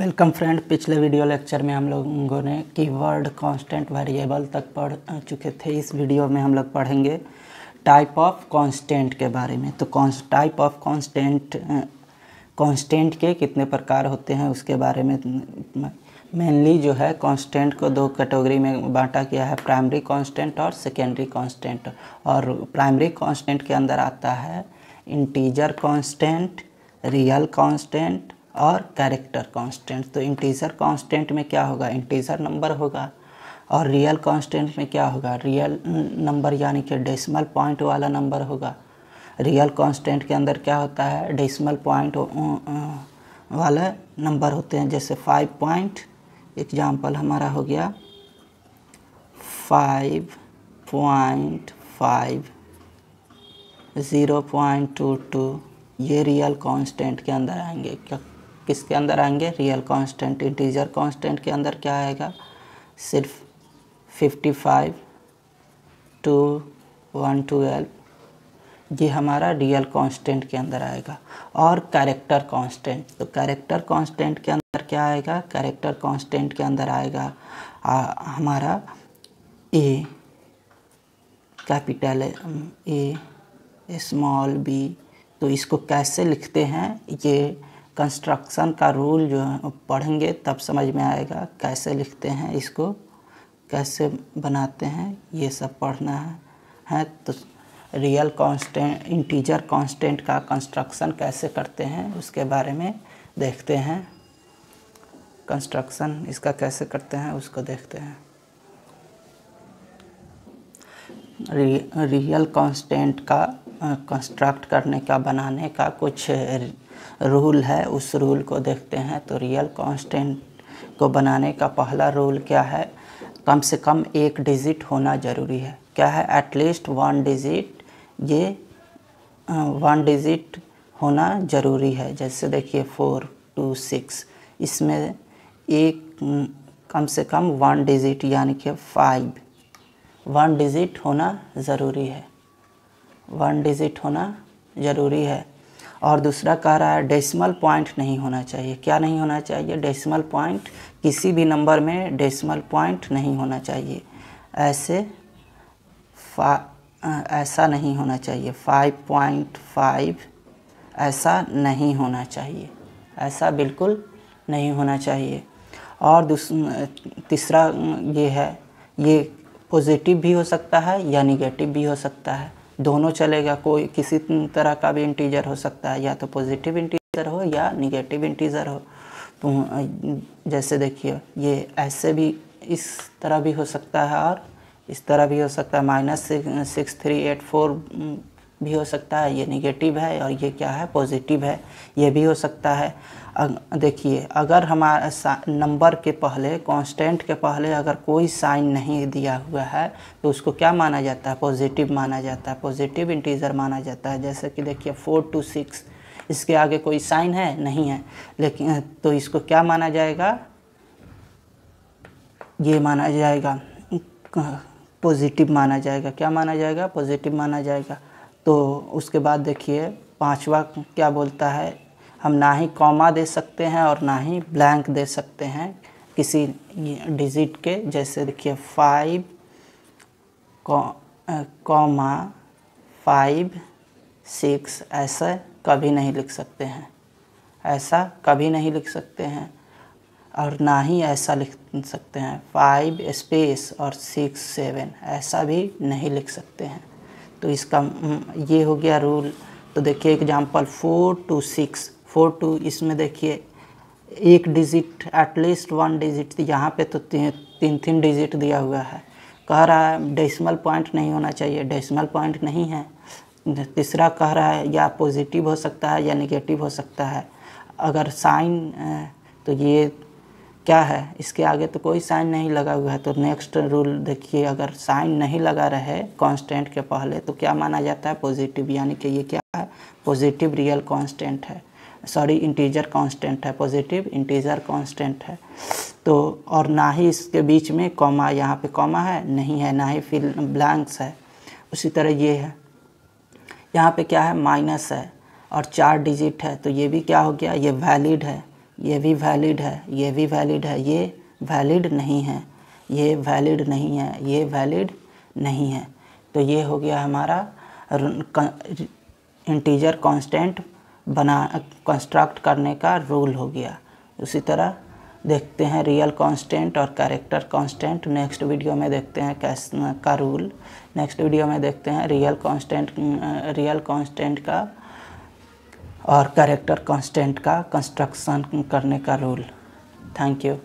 Welcome friend, पिछले video lecture में हम लोगों ने कीवर्ड कांस्टेंट वेरिएबल तक पढ़ चुके थे। इस वीडियो में हम लोग पढ़ेंगे टाइप ऑफ़ कांस्टेंट के बारे में। तो टाइप ऑफ़ कांस्टेंट कांस्टेंट के कितने प्रकार होते हैं उसके बारे में मेनली जो है कांस्टेंट को दो कैटेगरी में बांटा गया है प्राइमरी कांस्टेंट और सेकेंडरी कांस्टेंट और प्राइमरी कांस्टेंट के अंदर आता है इंटीजर कांस्टेंट रियल कांस्टेंट और कैरेक्टर कांस्टेंट तो इंटीजर कांस्टेंट में क्या होगा? इंटीजर नंबर होगा. और रियल कांस्टेंट में क्या होगा? रियल नंबर यानी कि डेसिमल पॉइंट वाला नंबर होगा. रियल कांस्टेंट के अंदर क्या होता है? डेसिमल पॉइंट वाला नंबर होते हैं. जैसे फाइव पॉइंट एग्ज़ाम्पल हमारा हो गया five point five zero point two two ये रियल कांस्टेंट के अंदर आएँगे. क्या किसके अंदर आएँगे? रियल कांस्टेंट इंटीजर कांस्टेंट के अंदर क्या आएगा? सिर्फ़ 55 टू वन ट्वेल्व ये हमारा रियल कांस्टेंट के अंदर आएगा। और कैरेक्टर कांस्टेंट तो कैरेक्टर कांस्टेंट के अंदर क्या आएगा? कैरेक्टर कांस्टेंट के अंदर आएगा आ, हमारा A capital A small B तो इसको कैसे लिखते हैं? ये कंस्ट्रक्शन का रूल जो है पढ़ेंगे, तब समझ में आएगा कैसे लिखते हैं इसको, कैसे बनाते हैं, ये सब पढ़ना है। है तो रियल कांस्टेंट इंटीजर कांस्टेंट का कंस्ट्रक्शन कैसे करते हैं, उसके बारे में देखते हैं। कंस्ट्रक्शन इसका कैसे करते हैं, उसको देखते हैं। रियल कांस्टेंट का कंस्ट्रक्ट करने का, बनाने का कुछ रूल है, उस रूल को देखते हैं तो रियल कांस्टेंट को बनाने का पहला रूल क्या है? कम से कम एक डिजिट होना ज़रूरी है। क्या है? एटलीस्ट वन डिजिट ये वन डिजिट होना ज़रूरी है। जैसे देखिए फोर टू सिक्स इसमें एक कम से कम वन डिजिट यानी कि फाइव वन डिजिट होना ज़रूरी है। वन डिजिट होना ज़रूरी है। और दूसरा कह रहा है डेसिमल पॉइंट नहीं होना चाहिए। क्या नहीं होना चाहिए? डेसिमल पॉइंट किसी भी नंबर में डेसिमल पॉइंट नहीं होना चाहिए। ऐसे फा ऐसा नहीं होना चाहिए। फाइव पॉइंट फाइव ऐसा नहीं होना चाहिए। ऐसा बिल्कुल नहीं होना चाहिए। और तीसरा ये है, ये पॉजिटिव भी हो सकता है या निगेटिव भी हो सकता है। दोनों चलेगा, कोई किसी तरह का भी इंटीजर हो सकता है, या तो पॉजिटिव इंटीजर हो या निगेटिव इंटीजर हो। तो जैसे देखिए, ये ऐसे भी इस तरह भी हो सकता है और इस तरह भी हो सकता है। Minus six, three, eight, four भी हो सकता है, ये निगेटिव है और ये क्या है पॉजिटिव है, ये भी हो सकता है। देखिए, अगर हमारा नंबर के पहले कांस्टेंट के पहले अगर कोई साइन नहीं दिया हुआ है तो उसको क्या माना जाता है? पॉजिटिव माना जाता है। पॉजिटिव इंटीजर माना जाता है। जैसे कि देखिए फोर टू सिक्स इसके आगे कोई साइन है? नहीं है। लेकिन तो इसको क्या माना जाएगा? ये माना जाएगा पॉजिटिव माना जाएगा। क्या माना जाएगा? पॉजिटिव माना जाएगा। तो उसके बाद देखिए, पांचवा क्या बोलता है, हम ना ही कॉमा दे सकते हैं और ना ही ब्लैंक दे सकते हैं किसी डिजिट के, जैसे देखिए फाइव कॉमा फाइव सिक्स, ऐसा कभी नहीं लिख सकते हैं। ऐसा कभी नहीं लिख सकते हैं और ना ही ऐसा लिख सकते हैं। फाइव स्पेस और सिक्स सेवन, ऐसा भी नहीं लिख सकते हैं। तो इसका ये हो गया रूल तो देखिए example four two six four two इसमें देखिए एक डिजिट एटलीस्ट वन डिजिट यहाँ पे तो ती, तीन तीन डिजिट दिया हुआ है। कह रहा है डेसिमल पॉइंट नहीं होना चाहिए डेसिमल पॉइंट नहीं है। तीसरा कह रहा है या पॉजिटिव हो सकता है या निगेटिव हो सकता है। अगर साइन तो ये क्या है? इसके आगे तो कोई साइन नहीं लगा हुआ है तो नेक्स्ट रूल देखिए, अगर साइन नहीं लगा रहे कांस्टेंट के पहले तो क्या माना जाता है? पॉजिटिव यानी कि ये क्या है? पॉजिटिव रियल कांस्टेंट है। सॉरी इंटीजर कांस्टेंट है। पॉजिटिव इंटीजर कांस्टेंट है। तो और ना ही इसके बीच में कॉमा यहाँ पे कॉमा है, नहीं है, ना ही फिल ब्लैंक्स है। उसी तरह ये है। यहाँ पे क्या है? माइनस है। और चार डिजिट है तो ये भी क्या हो गया? ये वैलिड है। ये भी वैलिड है, ये भी वैलिड है, ये वैलिड नहीं है, ये वैलिड नहीं है, ये वैलिड नहीं है। तो ये हो गया हमारा इंटीजर कांस्टेंट बना कंस्ट्रक्ट करने का रूल हो गया। उसी तरह देखते हैं रियल कांस्टेंट और कैरेक्टर कांस्टेंट नेक्स्ट वीडियो में देखते हैं कैस, का रूल नेक्स्ट वीडियो में देखते हैं रियल कांस्टेंट रियल कांस्टेंट का और करेक्टर कॉन्स्टेंट का कंस्ट्रक्शन करने का रूल थैंक यू